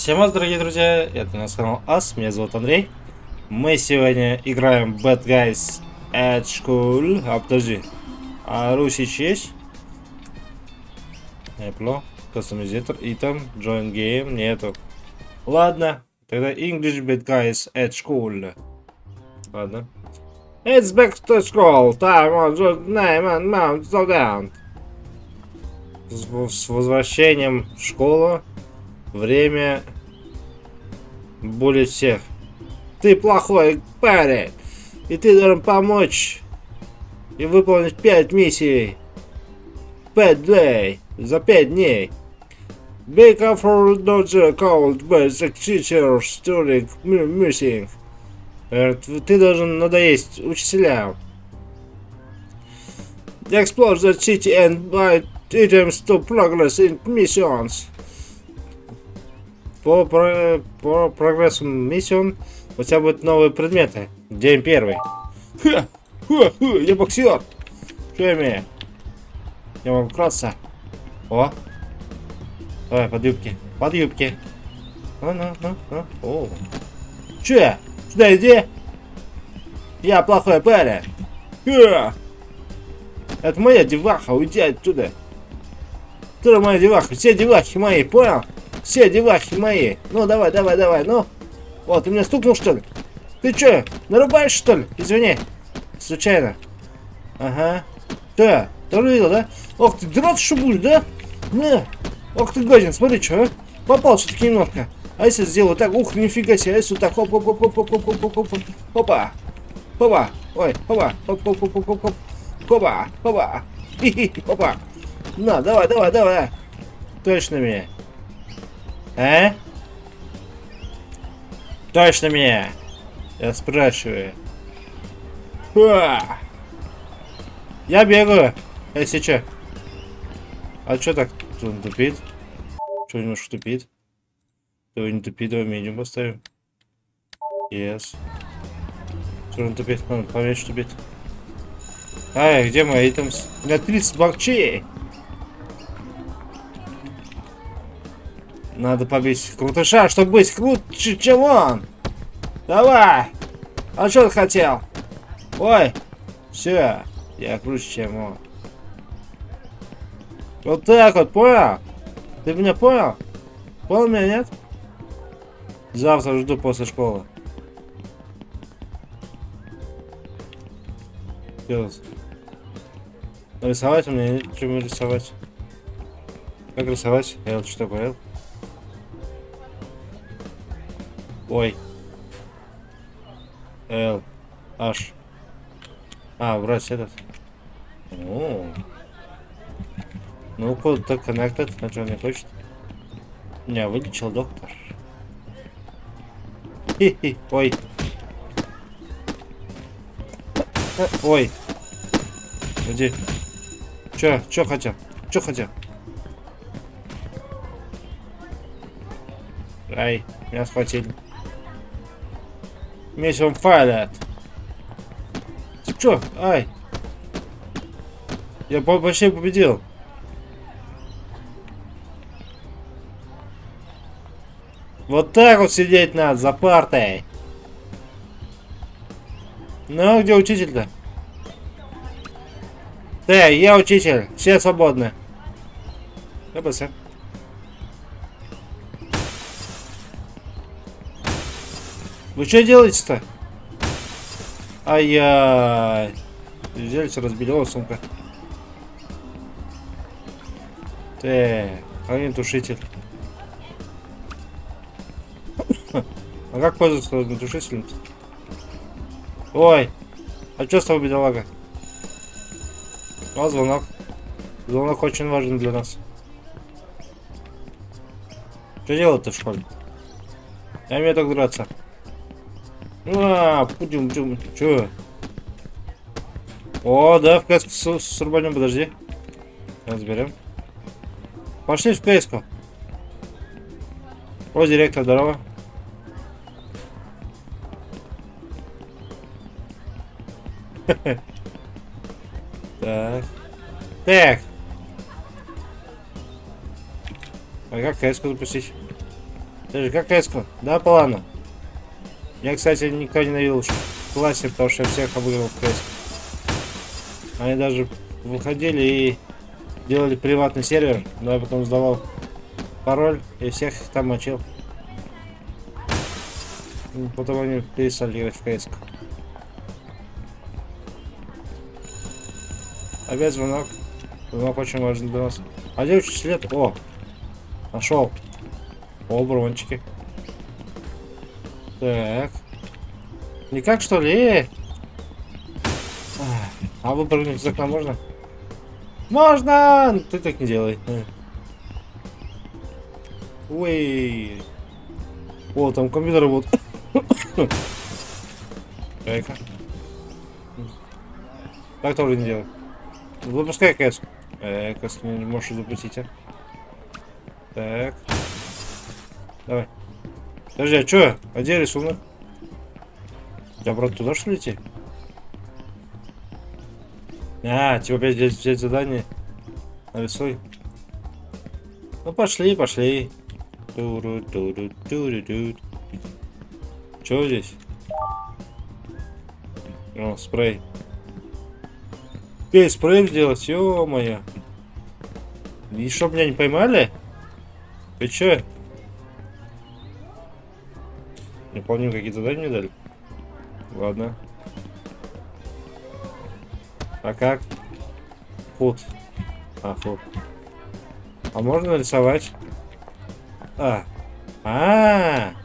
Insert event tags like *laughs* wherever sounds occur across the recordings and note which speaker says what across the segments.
Speaker 1: Всем вас, дорогие друзья, это у нас канал Ас, меня зовут Андрей. Мы сегодня играем Bad Guys at School. А, подожди. А Русич есть? Не понял. Кастомизатор, Итан, Join Game, нету. Ладно, тогда English Bad Guys at School. Ладно. It's back to school. Time on the name and mount slow down. С, с возвращением в школу. Время более всех. Ты плохой парень, и ты должен помочь и выполнить пять миссий. Пять дней. За пять дней. Be careful not to by the teachers during missing. Ты должен надоесть учителям. Explore the city and buy items to progress in missions. По, про, по прогрессу миссион у тебя будут новые предметы. День первый. Ха! Ха! Ха! Я боксер! Что я имею? Я могу краться. О! Давай, под юбки. Под юбки. Ну, ну, ну, ну. О. Че? Сюда иди. Я плохой парень. Ха! Это моя деваха, уйди оттуда. Ты моя деваха, все девахи мои, понял? Все девахи мои. Ну, давай, давай, давай, ну. Вот, ты меня стукнул, что ли? Ты что, нарубаешь, что ли? Извини. Случайно. Ага. Да, тоже видел, да? Ох ты, драться что будешь, да? На. Ох ты, гадин, смотри, что, а? Попал все-таки немножко. А если сделаю так, ух, нифига себе, а если вот так, хоп, хоп, хоп, хоп, хоп, хоп, хоп, хоп, хоп, хопа, хопа, ой, хопа, хоп, хоп, хоп, хоп, хоп, хоп, хопа, хопа, хи-хи, хопа. На, давай, давай, давай. Точно меня. А? Точно меня! Я спрашиваю. Ха! Я бегаю, если че. А что так? Он тупит? Что немножко тупит? Давай не тупит, давай медиум поставим. Yes. Что он тупит? Он поменьше тупит. Ай, где мои items? Меня 30 блокчей! Надо побить крутыша, чтобы быть круче, чем он. Давай. А что ты хотел? Ой. Все. Я круче, чем он. Вот так вот, понял? Ты меня понял? Понял меня, нет? Завтра жду после школы. Делать. Рисовать у меня нечем рисовать. Как рисовать? Я вот что понял. Ой. Л. H. А, врать этот. О. Ну, код-то connected, а что не хочет? Не, вылечил доктор. Хи-хи, ой. Ой. Иди. Чё, чё хотел? Чё хотел? Ай, меня схватили. Месяцем файлят. Чё? Ай. Я почти победил. Вот так вот сидеть надо, за партой. Ну, где учитель-то? Да, я учитель. Все свободны. Я бы Вы что делаете-то? Ай-яй. Взялись, разбили. О, сумка. Так, огнетушитель. А как пользоваться огнетушителем? Ой, а что с тобой, бедолага? О, звонок. Звонок очень важен для нас. Что делать-то в школе? Я умею так драться. А, пудим, пудим. Чё? О, да, в каску с, с рубанем, подожди. Разберем. Пошли в каску. О, директор, здорово. *laughs* Так. Так. А как каску запустить? Ты же как эску, да, плану? Я, кстати, никто не навел в классе, потому что я всех обыграл в КС. Они даже выходили и делали приватный сервер, но я потом сдавал пароль и всех там мочил. Потом они перестали играть в КС. Опять звонок. Звонок очень важен для нас. А где учитель след? О! Нашел. О, брончики. Так. Никак что ли? А выпрыгнуть из окна можно? Можно! Ну, ты так не делай. Ой. О, там компьютер вот. Эка. Так тоже не делай. Запускай кэс. Э, не можешь запустить, а? Так. Давай. Подожди, а чё? А где рисунок? Я, брат, туда что ли идти? А, типа опять здесь взять задание. Нарисуй. Ну пошли, пошли. Туру, туру, туру, туру. Чё здесь? О, спрей. Эй, спрей сделать, ё-моё. И чтоб меня не поймали? Ты чё? Не помню, какие задания мне дали. Ладно. А как? Фут. А, фут. А можно рисовать? А. А. -а, -а.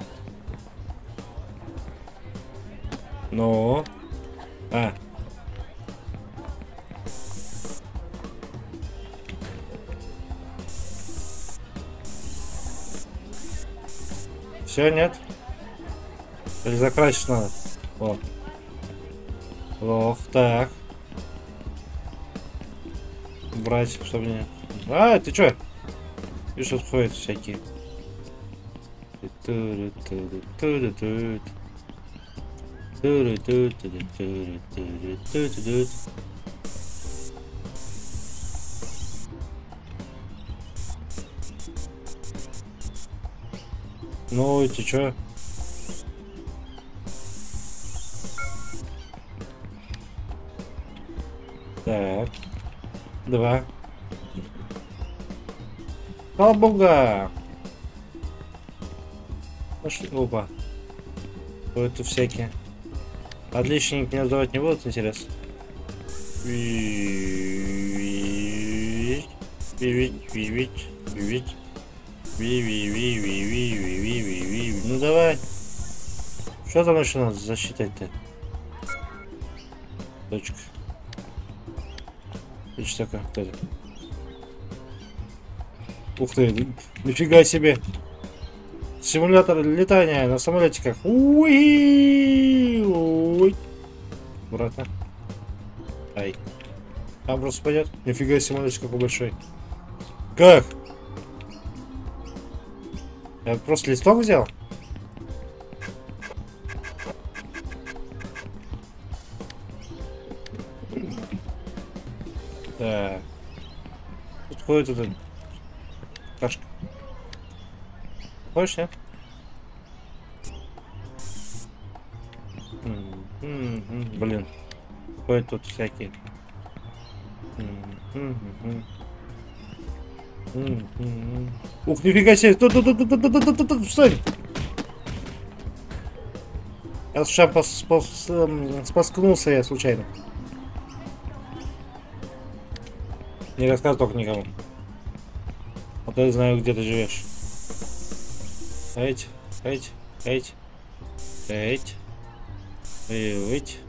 Speaker 1: Ну. А. Все, нет? Или закрасить надо? О. Лох, так. Брать, чтобы не... А, ты чё? Видишь, тут ходят всякие. Ну, эти чё? Так. Два. Колбуга! Пошли. Опа. Это всякие. Отличники меня сдавать не будут, интересно. Ну давай. Что там еще надо засчитать-то? Точка. Кто это? Ух ты, нифига себе. Симулятор летания на самолетиках. Уи! Ой. Обратно. Ай. Там просто пойдет. Нифига самолетик какой большой. Как? Я просто листок взял? Тут ходит этот кашка. Хочешь, нет? Блин. Ходят тут всякие. Ух, нифига себе! Тут, тут, тут, тут, тут, тут, тут, тут, стой! Я случайно пос, пос, эм, споткнулся я случайно. Не рассказывай только никому. Вот я знаю, где ты живешь. Эть, эть, эть, эть, выть,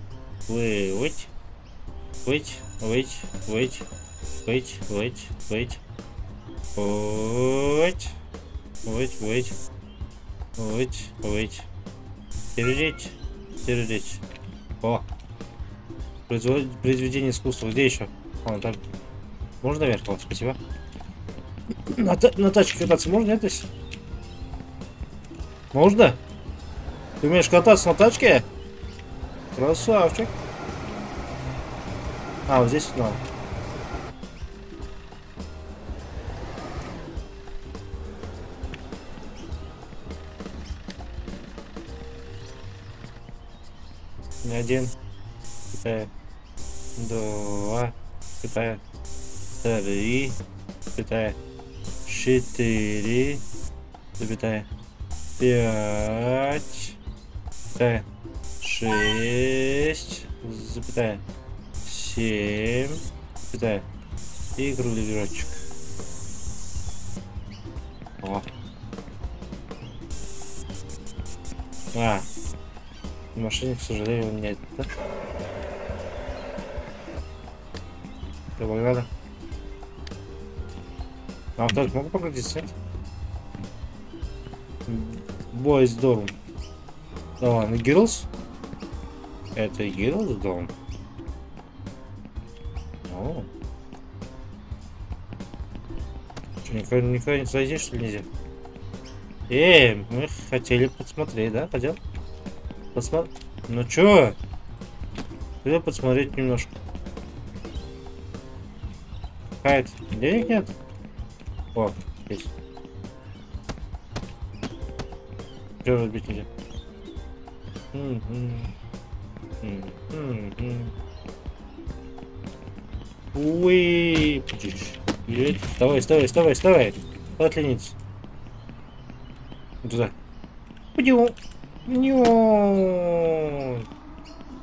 Speaker 1: выть, выть, выть, выть, выть, выть, выть, выть, выть, выть, выть, выть, тереть, тереть. О! Произведение искусства. Где еще? Вон там. Можно наверх? Вот, спасибо. На, на тачке кататься можно, нет, здесь? Можно? Ты умеешь кататься на тачке? Красавчик. А, вот здесь надо. Один. Китая. Два. Китая. Три. Китая. Четыре. Запятая. Пять. Запятая. Шесть. Запятая. Семь. Запятая. И кругляшочек. О. А. Машине, к сожалению, нет, да? Богдана? А вторых могу погодить, нет? Бойс дом. Да ладно, Гирлс? Это Гирлс дом? О. Что, никуда, никуда не зайдешь, что ли, нельзя? Эй, мы хотели посмотреть, да? Хотел? Посмотр... Ну чё? Хотел посмотреть немножко. Хайт, денег нет? О, есть. Чё разбить нельзя? Уи, Вставай, вставай, вставай, вставай. От лениться. Туда. Пойдем. Пойдем.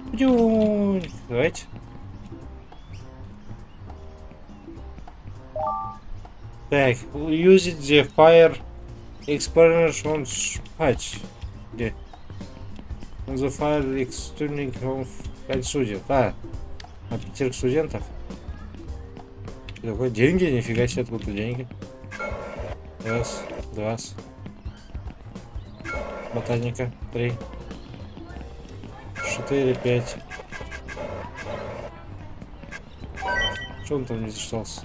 Speaker 1: Пойдем. Давайте. Так, it the fire experiment on patch. Где? On the fire exturning of 5 судей. А, на пятерых студентов. Такое деньги? Нифига себе, откуда деньги. Раз, два, ботаника. Три. Четыре, пять. Что он там не зачитался?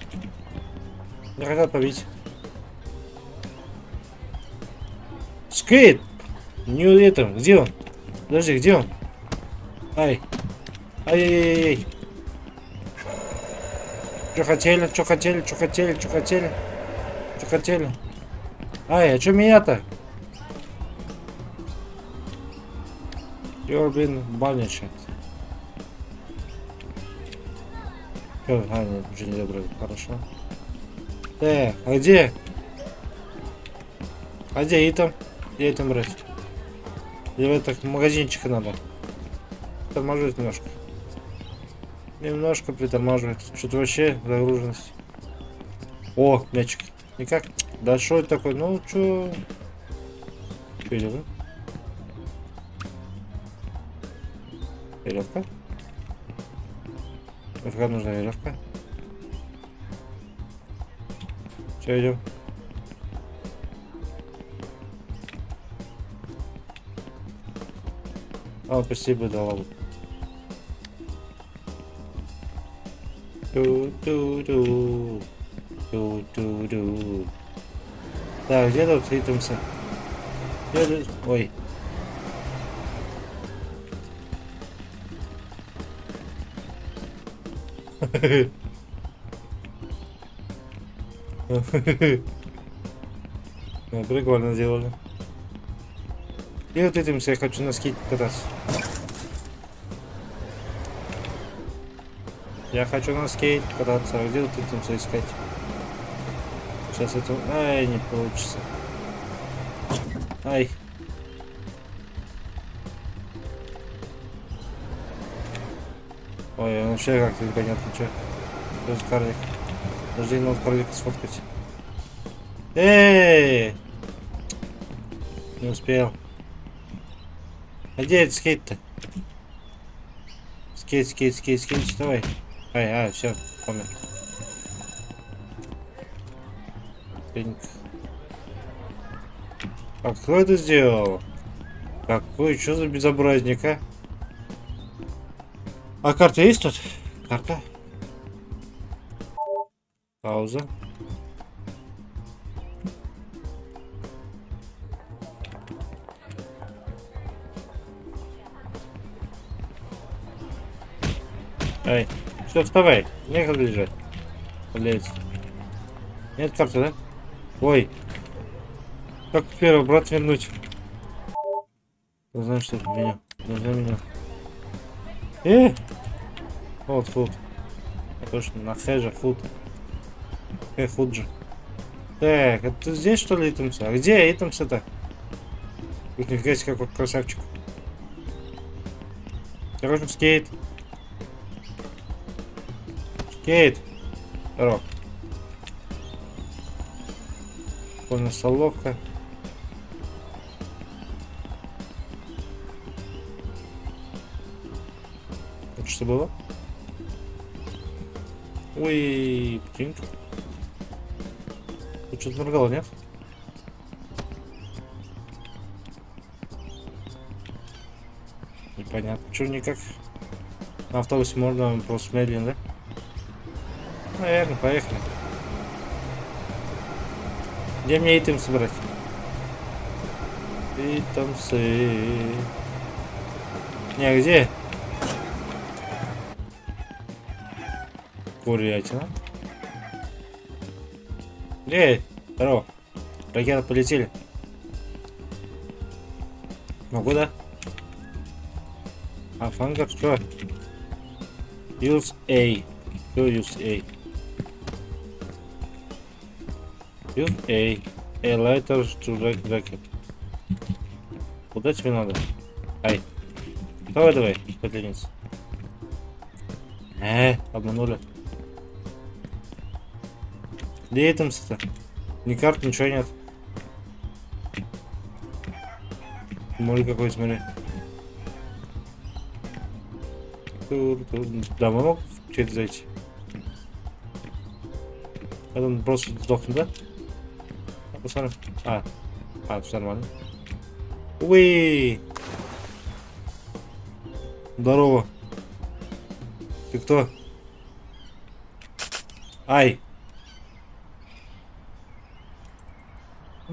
Speaker 1: Хотят побить. Скейт! Не этом. Где он? Подожди, где он? Ай. Ай-яй-яй-яй. Что хотели, что хотели, что хотели, что хотели? Что хотели? Ай, а что меня-то? You're. О, а, нет, уже не добрый, хорошо. Э, а где? А где Итам? Где Итам брать? Или в этот магазинчик надо? Торможить немножко. Немножко притормаживает. Что-то вообще загруженность. О, мячик. Никак. Да что это такое? Ну? Что идем? Веревка. Нафига нужна веревка? Все, идем. А, спасибо, дала. Ту-ту-ту. Ту-ту-ту. Так, где тут хитимся? Где тут? Ой. *laughs* Ну, прикольно сделали. И вот этим я хочу на скейт кататься. Я хочу на скейт кататься. А где вот этим все искать? Сейчас это... Ай, не получится. Ай. Ой, он вообще как-то непонятно, что. Даже карлик. Подожди, надо карлика сфоткать. Эй! Не успел. А где этот скейт-то? Скейт, скейт, скейт, скейт, вставай. Ай, а, все, помню. А кто это сделал? Какой, что за безобразник, а? А карта есть тут? Карта. Пауза. Эй, все, вставай. Некогда лежать. Блять. Нет карты, да? Ой. Как первый брат вернуть? Не знаю, что это меня. Должна меня. Э! Вот фуд. Точно, на хэ же фуд. Хэ фуд же. Так, это здесь что ли итемсы? А где итемсы-то? Тут нифига себе какой красавчик. Короче, скейт. Скейт. Здорово. Понял, столовка. Это что было? Ой, птенька. Тут что-то моргало, нет? Непонятно. Что никак на автобусе можно просто медленно, да? Наверное, поехали. Где мне итем собрать? Итемсы. Не, где? Курятина. Эй, здорово. Ракеты полетели. Могу, да? А, фангар, что? Use A. Что use A? Use A. A lighter to racket. Куда тебе надо? Ай. Давай, давай, подлинница. Э, обманули. Где итемсы-то? Ни карт, ничего нет. Море какой, смотри. Тур, тур. Мы мог через зайти. Это он просто сдохнет, да? А, посмотрим. А, а, все нормально. Уи! Здорово. Ты кто? Ай!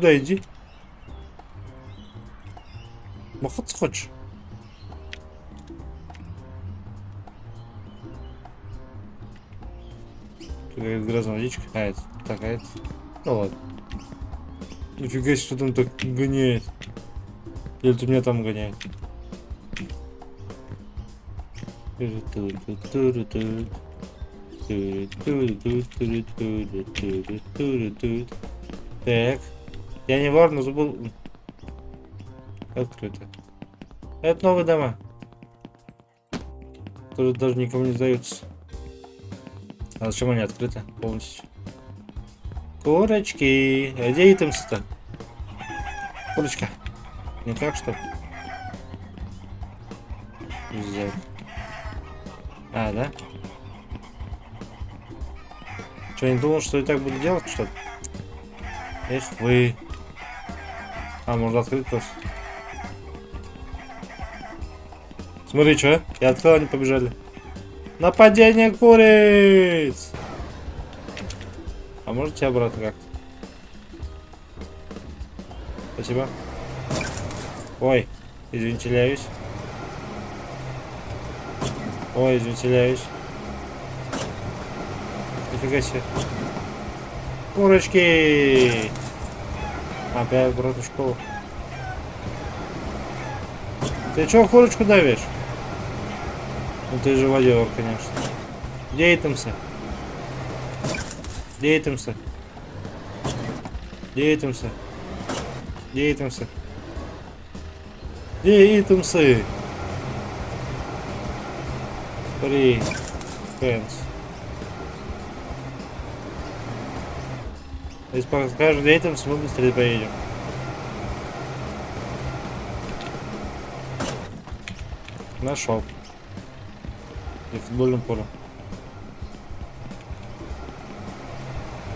Speaker 1: Да иди. Махаться хочешь? Какая-то водичка. А, это такая. Ну ладно. Нифига себе, что там так гоняет. Или ты меня там гоняет? Так. Я не вор, но забыл... Открыто. Это новые дома. Которые даже никому не сдаются. А зачем они открыты полностью? Курочки. А где итемсы-то? Курочка. Никак, что ли? А, да? Что, не думал, что я так буду делать, что ли? Эх вы. А, можно открыть просто. Смотри, что? Я открыл, они побежали. Нападение куриц! А можете обратно как-то? Спасибо. Ой, извентиляюсь. Ой, извентиляюсь. Нифига себе. Курочки! Опять в школу. Ты чё курочку давишь? Ну ты же водевор, конечно. Где итемсы? Где итемсы? Где итемсы? Где итемсы? Где итемсы? При. Фэнс. Если покажешь, итемсы, мы быстрее поедем. Нашел и футбольном поле.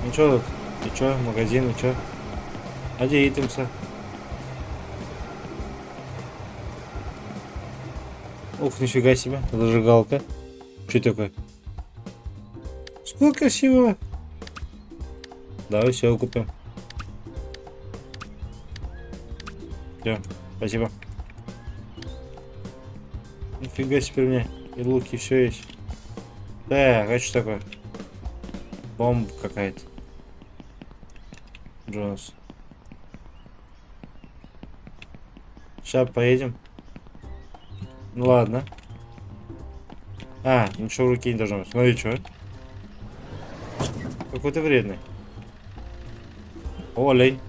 Speaker 1: Ну чё тут? И чё? Магазин, и чё? А где итемся? Ух, нифига себе, зажигалка. Что такое? Сколько всего? Давай все купим. Все, спасибо. Нифига себе мне. И луки все есть. Так, а что такое? Бомба какая-то. Джонс. Сейчас поедем. Ну ладно. А, ничего в руке не должно быть. Смотри, что? Какой ты вредный. Олень.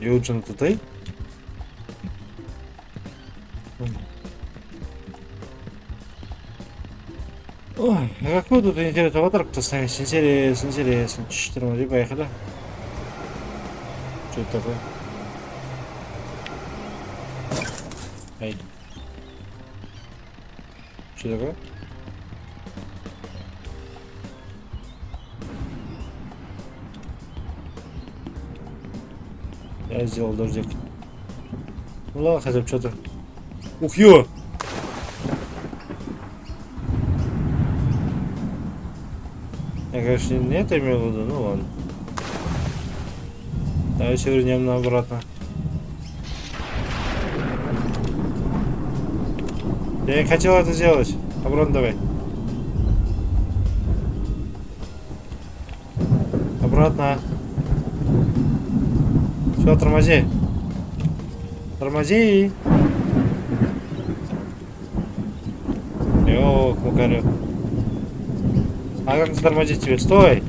Speaker 1: Юджин, это ты? Ой, а какой тут интересный аватарку-то ставить? Интересно, интересно. Четыре, поехали. Что это такое? Эй. Что такое? Я сделал дождик. Ну ладно, хотя бы что-то. Ух, ё! Я, конечно, не это имел в виду, ну ладно. Давайте вернем на обратно. Я не хотел это сделать. Обратно давай. Обратно. Все, тормози. Тормози. Ёх, Макарёв. А как затормозить тебе? Стой!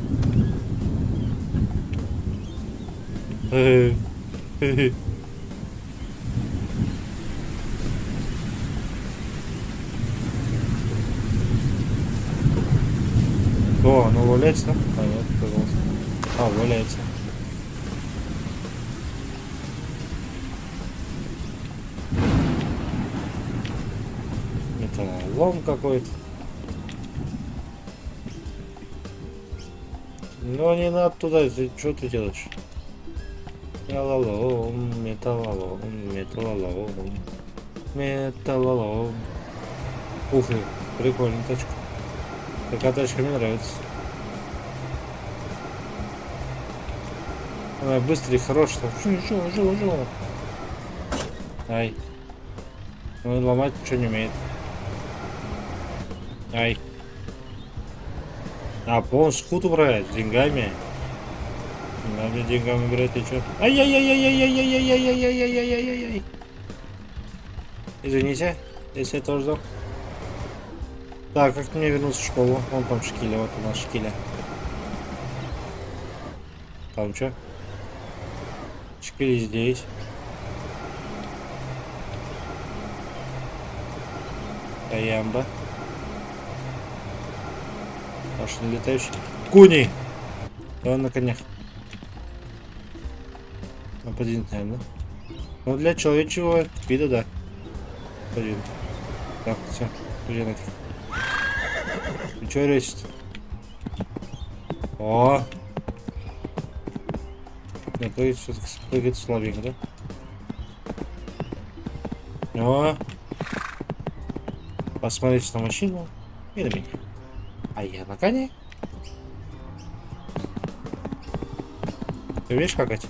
Speaker 1: *laughs* О, ну валяется, да? А, пожалуйста. А, валяется. Лом какой-то. Ну не надо туда, что ты делаешь? Металлолом, металлолом, металлолом, металлолом. Ух ты, прикольная тачка. Такая тачка мне нравится. Она быстрый, хороший. Жу, жу, жу, жу. Ай. Ну ломать ничего не умеет. Ай. А, полностью худ брать с деньгами. Не надо деньгами брать, ты чё? Ай-яй-яй-яй-яй-яй-яй-яй-яй-яй-яй-яй-яй-яй. Извините, если я тоже ждал. Так, как мне вернуться в школу? Вон там шкиля, вот у нас шкиля. Там что? Шкили здесь. Таямба. Машина летающая. Куни! Давай на конях. Нападин, наверное. Ну для человечего вида, да. Один. Так, все. Где нафиг? Ну что речь О! Не, прыгает все-таки прыгает слабенько, да? О! Посмотреть на машину и на меня. А я на коне. Ты умеешь какать?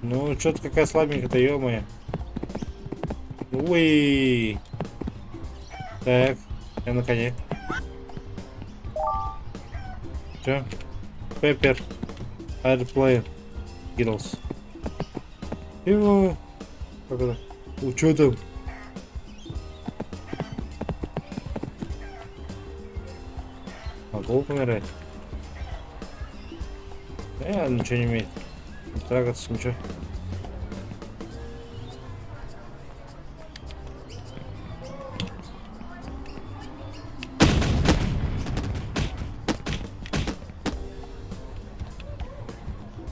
Speaker 1: Ну, что-то какая слабенькая-то, ё-моё. Уи. Так, я на коне. Чё? Пеппер. Airplane. Гирлс. Его. Как это? У, чё там? Могу помирать? Э, ничего не имеет. Трагаться ничего.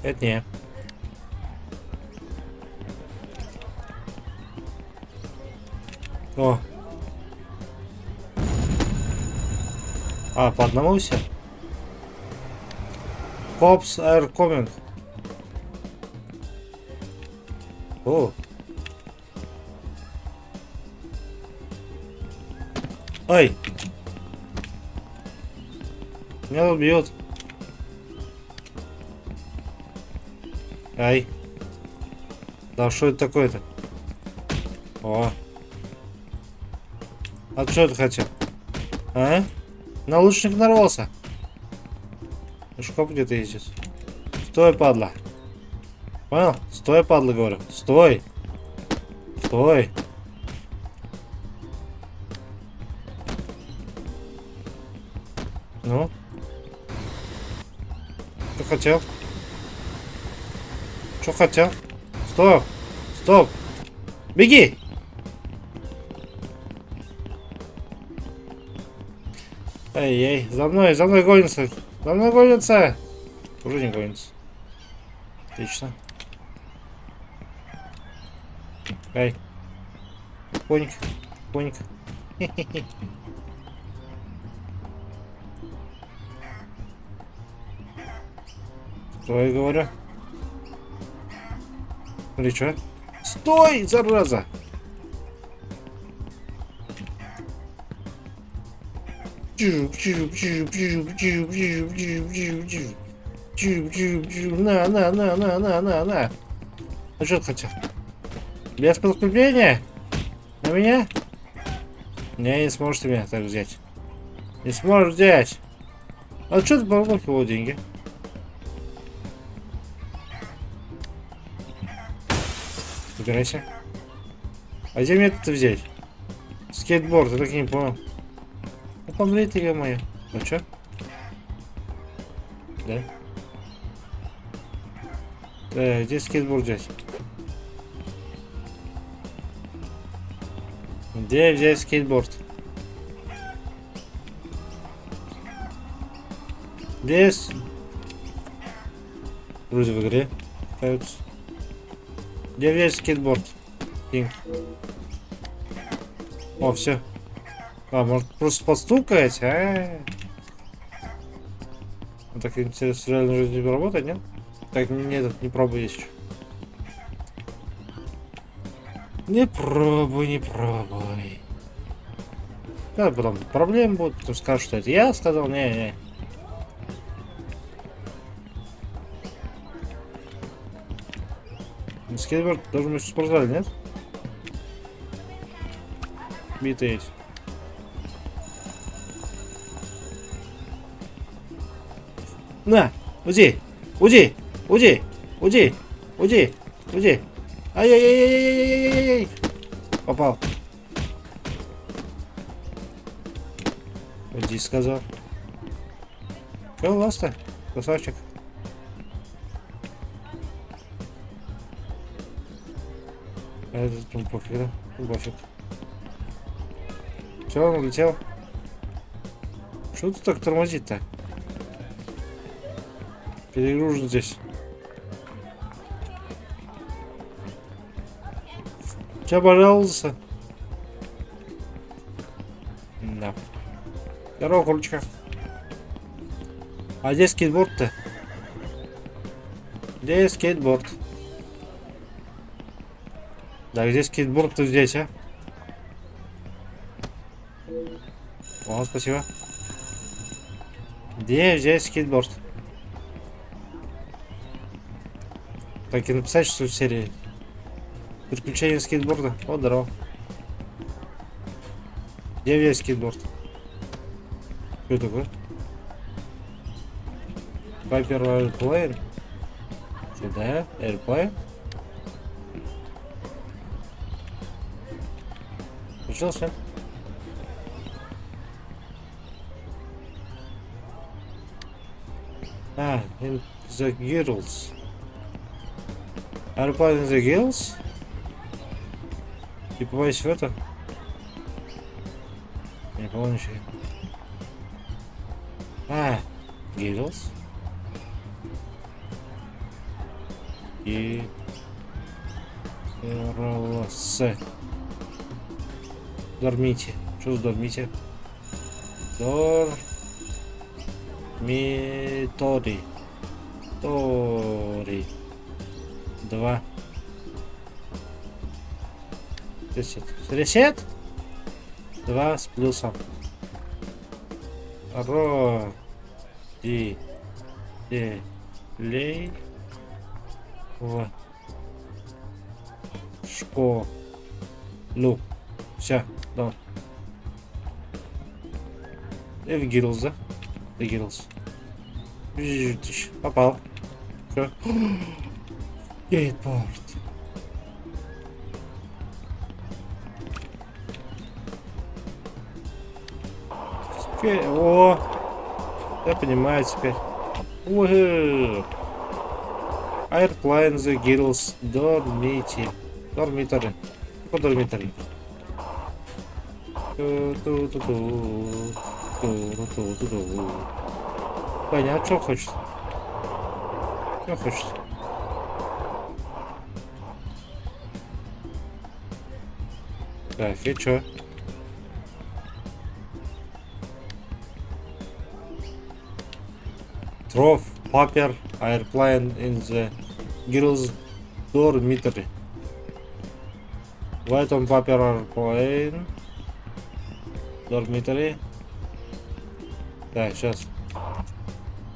Speaker 1: Это не. А, по одному все? Cops are coming. О. Ай. Меня убьет. Ай. Да что это такое-то? О. А что ты хотел? А? На лучник нарвался. Шкоп где-то ездит. Стой, падла. Понял? Стой, падла, говорю. Стой. Стой. Ну? Что хотел? Что хотел? Стоп! Стоп! Беги! Эй-эй, за мной, за мной гонится. За мной гонится. Уже не гонится. Отлично. Эй. Поник, поник. Стой, *laughs* говорю. Смотри, что? Стой, зараза! На, на, на, на, на, на, на. А что ты хотел? Без подкрепления? На меня? Не, не сможешь меня так взять. Не сможешь взять. А что ты его деньги? Убирайся. А где мне это взять? Скейтборд, я так и не понял. Помри ты, моя. Ну чё? Да? Да, где скейтборд взять? Где взять скейтборд? Здесь. Вроде в игре. Кажется. Где взять скейтборд? Кинг. О, все. А, может просто постукать? А -а. Так интересно, в реальной жизни работает, нет? Так, не этот, не пробуй еще. Не пробуй, не пробуй. Да, потом проблемы будут, потом скажут, что это я сказал, не-не. Скейтборд должен быть в спортзале, нет? Битый есть. На, уйди, уйди, уйди, уйди, уйди, уйди. Ай-яй-яй-яй-яй-яй-яй-яй. Попал. Уйди, сказал. У вас-то, красавчик? Этот ну, пофиг, да? Ну, пофиг. Все, он улетел. Что тут так тормозит-то? Перегружен здесь. Че пожаловался? Да. Здорово, курочка. А где скейтборд-то? Где скейтборд? Да, где скейтборд-то здесь, а? О, спасибо. Где взять скейтборд? Так и написать, что в серии. Приключения скейтборда. О, здорово. Где взять скейтборд? Что такое? Пайпер Airplane? Сюда, Airplane? Включился? А, in the girls. Are in the girls? Типа попасть в это? Не помню еще. А, girls. И... Girls. Дормите. Что дормите? Дор... Митори. Тори. Два. Ресет. Ресет? Два с плюсом. Ро. Ди. Де. Лей. В. Шко. Ну. Все. Да. И в Гирлз, да? В Гирлз. Попал. Все. Гейтпорт. Теперь, о, я понимаю теперь. Угу. Airplane the Girls Dormitory. Dormitory. По dormitory. Понятно, что хочет. Что хочет. Так, и чё? Throw paper airplane in the girls dormitory. White on paper airplane. Dormitory. Так, сейчас.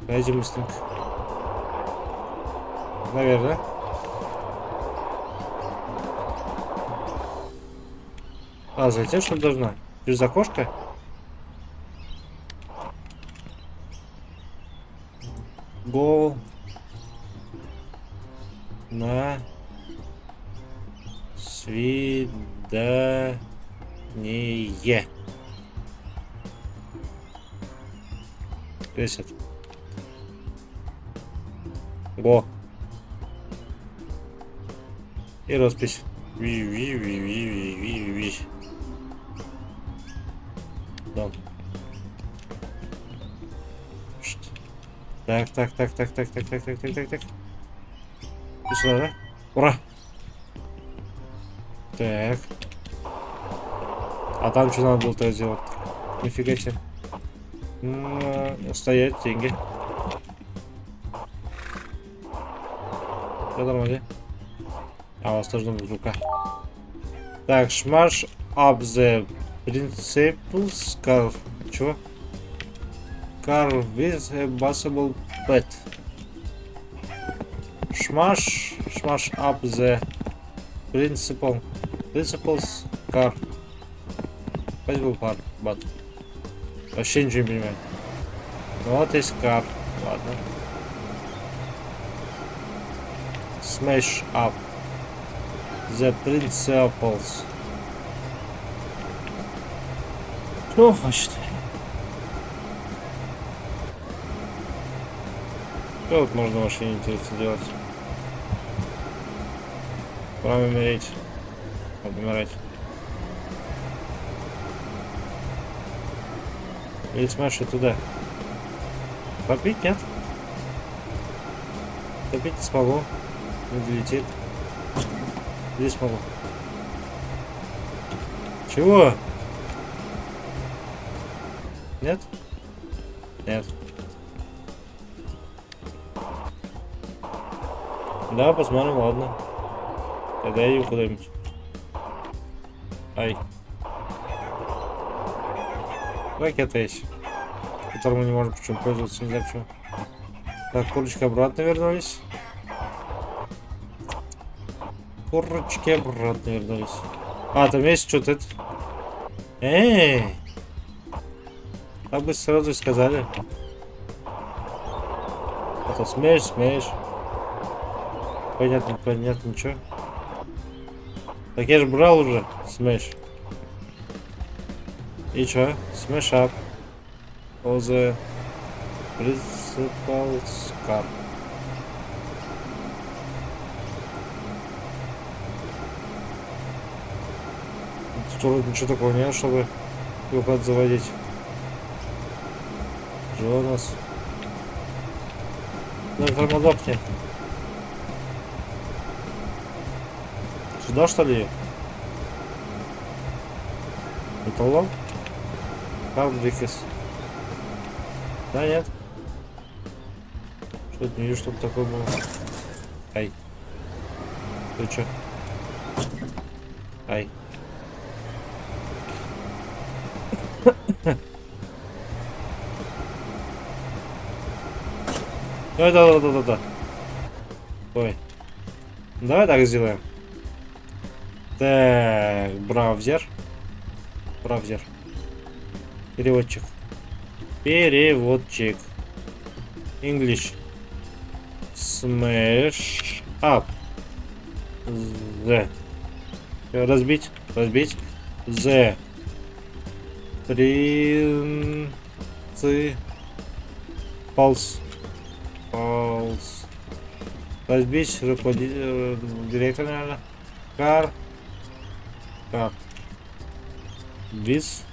Speaker 1: Пойдем быстренько. Наверное. А, зайти что ли должна? Через окошко? Go на свидание. Весит. Го. И роспись. Ви ви ви ви ви ви ви Да. Так, так, так, так, так, так, так, так, так, так, так. И сюда, да? Ура! Так. А там что надо было-то сделать? Нифига себе. Стоять, деньги. Все нормально. А у вас быть рука. Так, шмаш up the principles car. Чего? Car with a possible pet. Smash, smash up the principal, principles car. Possible car, but вообще ничего не понимаю. Вот есть car, ладно. Smash up the principles. Что хочет? Что вот можно машине интересно делать? Пора умереть. Умирать. Или смаши туда. Попить нет? Попить не смогу. Не долетит. Здесь могу. Чего? Нет? Нет. Да, посмотрим, ладно. Тогда я иду куда-нибудь. Ай. Ракета есть. Которым мы не можем почему пользоваться, не знаю почему. Так, курочка обратно вернулись. Курочки обратно вернулись. А, там есть что-то это. Эй! Так бы сразу сказали. А то смеешь, смеешь. Понятно, понятно, ничего. Так я же брал уже, смеш. И чё? Смеш up. All the principals car. Тут вроде ничего такого нет, чтобы его куда заводить. Нас? Ну, термодопки. Сюда что ли? Металлом? Кардрикес. Да, нет? Что-то не вижу, чтобы такое было. Ай. Ты чё? Да, да, да, да, да. Ой. Давай так сделаем. Так, браузер. Браузер. Переводчик. Переводчик. English. Smash up. З. Разбить, разбить. З. Принци. Палс. Палс. Разбить руководитель, директор, наверное. Кар. Кар. Бис.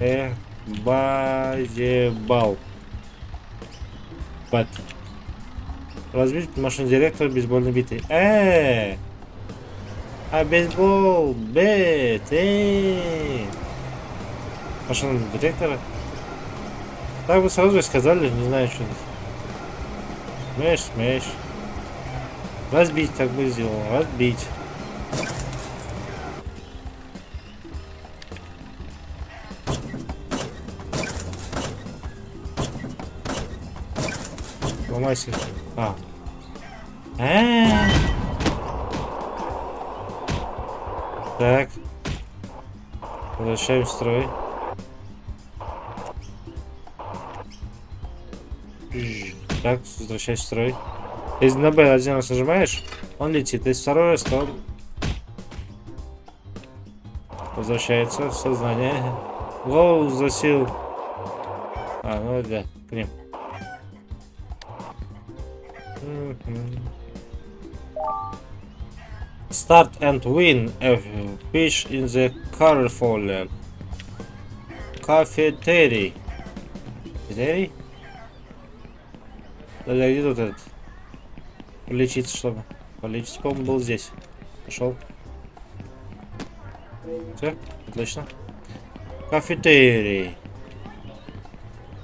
Speaker 1: Э. Базебал. Бат. Разбить машину директора бейсбольной битой. Э, а бейсбол, бет, э. Машина директора. Так бы сразу и сказали, не знаю, что это. Смеш, смеш. Разбить так бы сделал, разбить. Ломайся. А. А. Так. Возвращаем строй. Так, возвращай в строй. Если на Б один раз нажимаешь, он летит. Если второй раз, то он возвращается в сознание. Голову засил. А, ну да, к ним. Start and win a fish in the colorful cafeteria. Cafeteria? Да, где тут этот? Полечиться, чтобы. Полечиться, по-моему, был здесь. Пошел. Все, отлично. Кафетерий.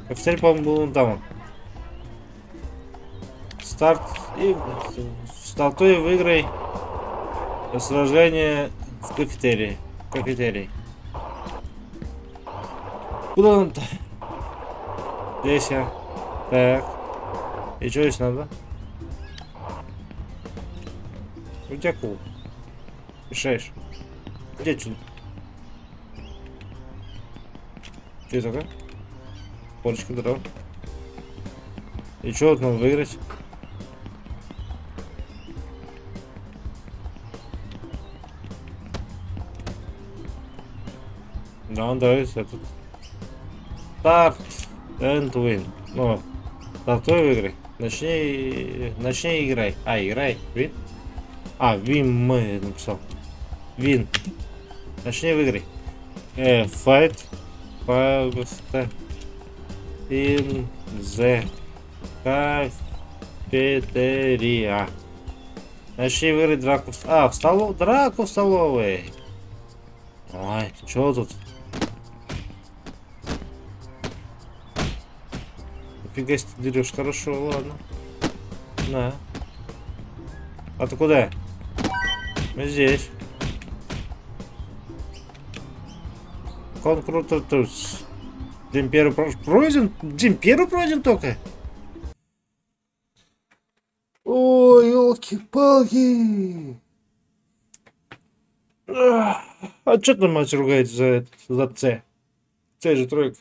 Speaker 1: Кафетерий, по-моему, был вон там. Старт и стартуй выиграй сражение в кафетерии. Кафетерий. Куда он-то? Здесь я. Так. И что здесь надо? Тебя кул. Мешаешь. Иди отсюда. Что это такое? Здорово. И что вот надо выиграть? Да, давай этот. Старт and win. Ну, стартуй в игры. Начни, начни играй. А, играй. Вин? А, вин мы написал. Вин. Начни в игры. Э, fight. Пожалуйста. In the cafeteria. Начни выиграть драку. А, в столовой. Драку в столовой. Ой, что тут? Себе ты дерешь. Хорошо, ладно. На. А ты куда? Мы здесь. Конкрутер Туз. День первый пройден? День первый пройден только? Ой, елки-палки. А что там мать ругается за это, за С? С же тройка.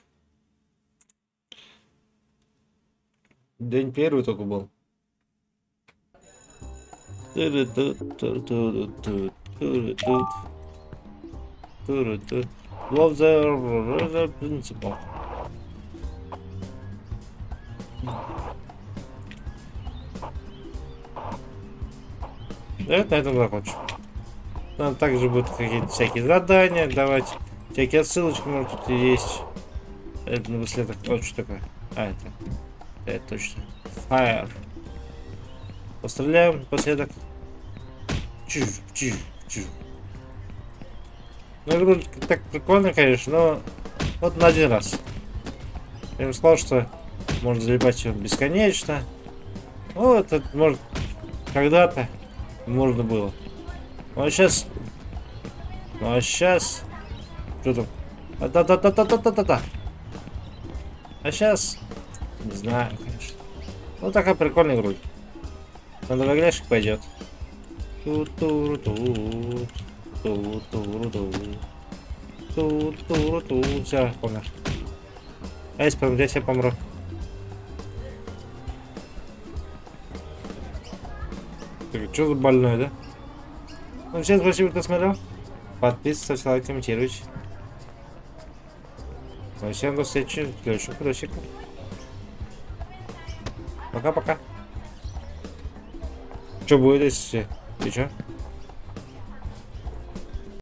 Speaker 1: День первый только был. Love the principle. Это на этом закончу. Там также будут какие-то всякие задания давать. Всякие отсылочки, может, тут и есть. Это на выследах. Вот что такое. А, это. Это точно. Fire. Постреляем напоследок. Чиж, чиж, чиж. Ну, игру так прикольно, конечно, но вот на один раз. Я им сказал, что можно залипать ее бесконечно. Ну, это может когда-то можно было. Ну а сейчас... Ну а сейчас... Что там? А-та-та-та-та-та-та-та. А сейчас... Не знаю, конечно. Ну, такая прикольная игруль. Надо выгляшек пойдет. Все, помер. А если помру, здесь я помру. Так, что за больной, да? Ну, всем спасибо, кто смотрел. Подписывайтесь, ставьте лайк, комментируйте. Ну, всем до встречи в следующем видосике. Пока-пока. Что будет, если... Ты что?